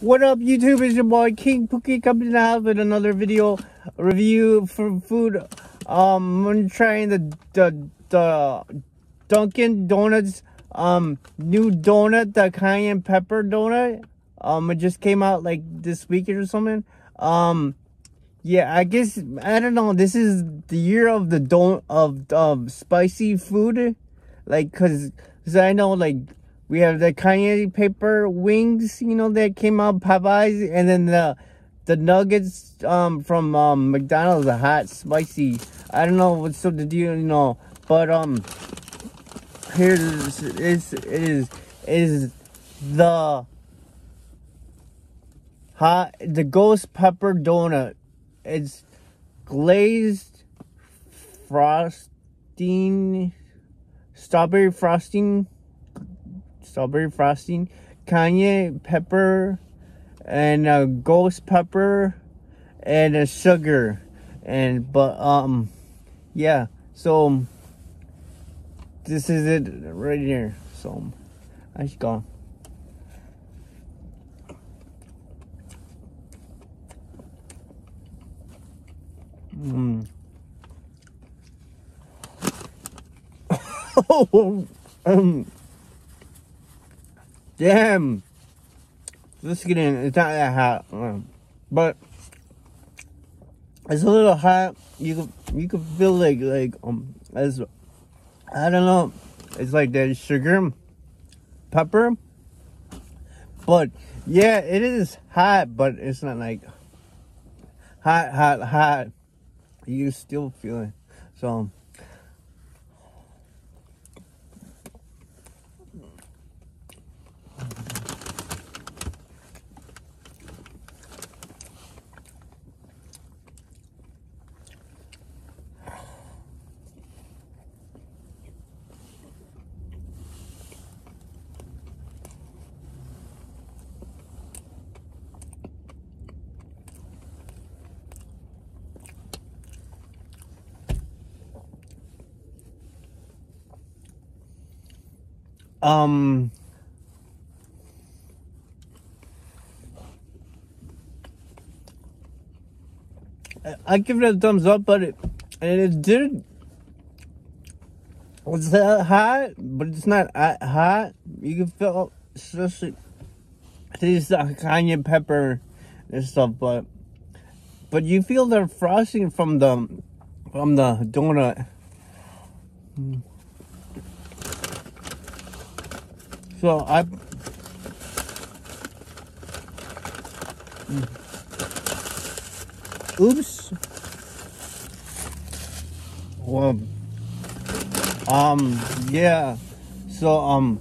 What up, YouTube? It's your boy King Pookie coming out with another video review for food. Um, I'm trying the the the Dunkin' Donuts um new donut, the cayenne pepper donut. Um, it just came out like this week or something. Um, yeah, I guess I don't know. This is the year of the don of of spicy food, like cause, cause I know like we have the cayenne paper wings, you know, that came out Popeyes, and then the the nuggets um from um McDonald's, the hot spicy. I don't know what's up the deal, you know, but um here's is is is the hot the ghost pepper donut. It's glazed frosting strawberry frosting strawberry frosting, cayenne pepper, and a ghost pepper, and a sugar, and but um, yeah. So this is it right here. So I should go. Mm. oh, um. Damn. Let's get in. It's not that hot, um, but it's a little hot. You can you can feel like like um as I don't know. It's like that sugar, pepper. But yeah, it is hot, but it's not like hot, hot, hot. You still feel it. So Um, I give it a thumbs up, but it it did. It's hot, but it's not hot. You can feel especially this the cayenne pepper and stuff, but but you feel the frosting from the from the donut. Mm. So I. Oops. Well, um, yeah. So, um,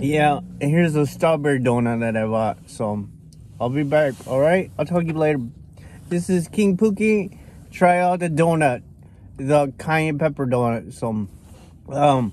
yeah, here's a strawberry donut that I bought. So, I'll be back. All right, I'll talk to you later. This is King Pookie. Try out the donut, the cayenne pepper donut. So, um.